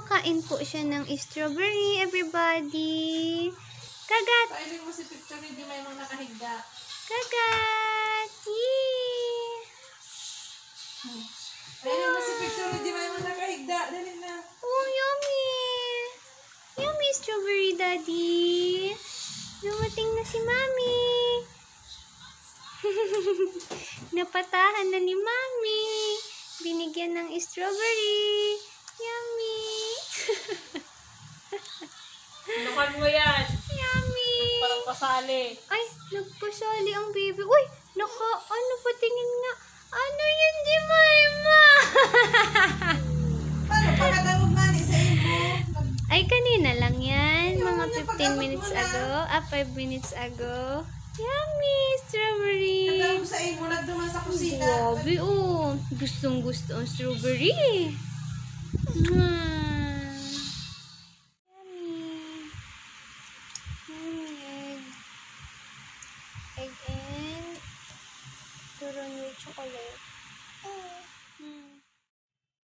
kumakain po siya ng strawberry, everybody. Kagat! Pailin mo si picture ni Di may mga nakahigda. Kagat! Yee! Pailin mo si picture ni Di may mga nakahigda. Dali na. Oh, yummy! Yummy strawberry, daddy. Dumating na si mami. Napatahan na ni mami. Binigyan ng strawberry. Yummy! Inukan mo yan. Yummy! Parang pasali. Ay, nagpasali ang baby. Uy, naka, ano pa tingin nga. Ano yun, di Maima? Paano pagkatawag nga ni sa imo? Ay, kanina lang yan. Mga 15 minutes ago. Ah, 5 minutes ago. Yummy! Strawberry! Nagtawag sa imo, nagduman sa kusina. Grabe, oh. Gustong gusto ang strawberry. Mm. Egg. And turon with chocolate. Oh.